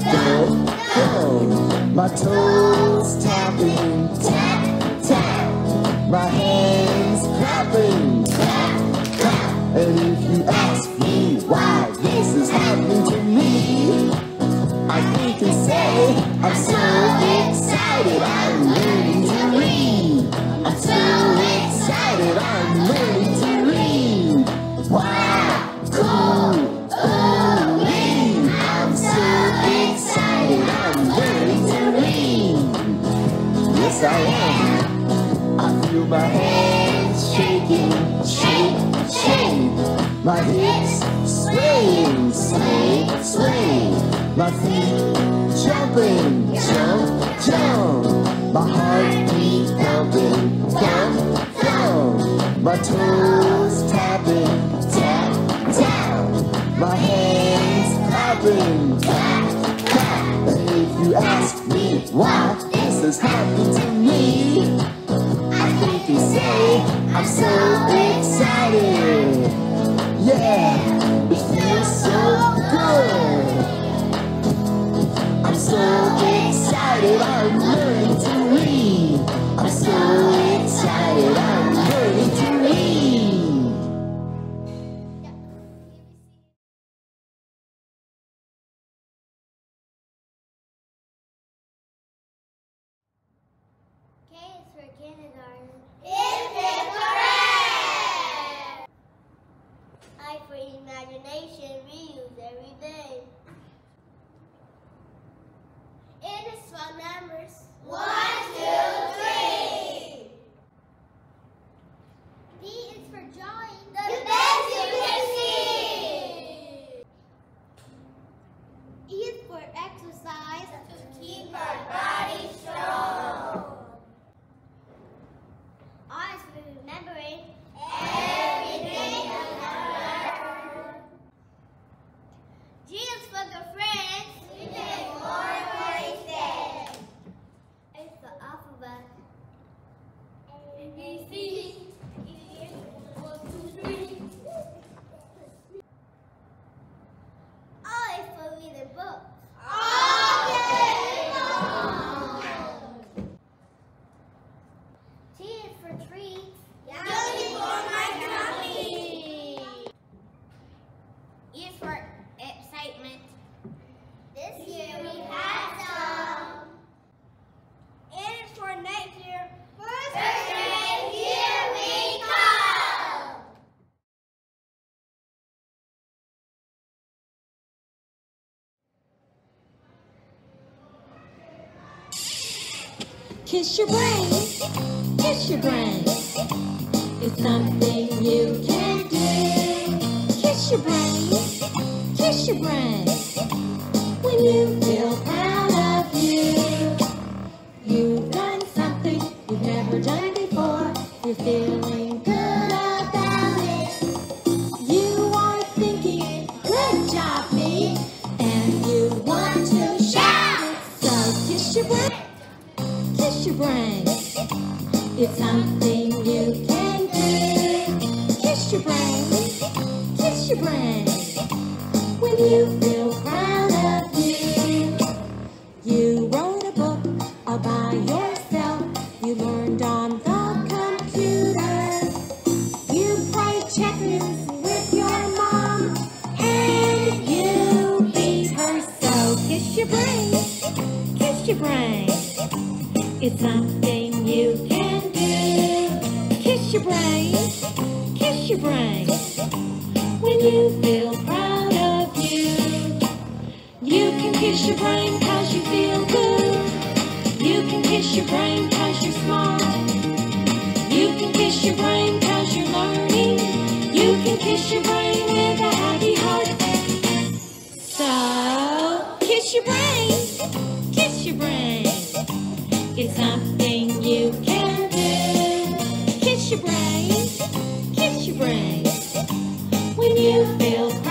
thump. My toes tapping, tap, tap. My hands My toes tapping, tap, tap. My hands clapping, clap, clap. And if you ask me why this is happening to me, I think you say I'm so excited. For exercise. To keep our body strong. Kiss your brain, kiss your brain. It's something you can do. Kiss your brain, kiss your brain. When you feel It's something you can do. Kiss your brain, kiss your brain. When you feel proud of you, you wrote a book all by yourself. You learned on the computer. You played checkers with your mom, and you beat her. So kiss your brain, kiss your brain. It's something you can. Kiss your brain, kiss your brain. When you feel proud of you, you can kiss your brain cause you feel good. You can kiss your brain cause you're smart. You can kiss your brain cause you're learning. You can kiss your brain with a happy heart. So, kiss your brain, kiss your brain. It's something you feel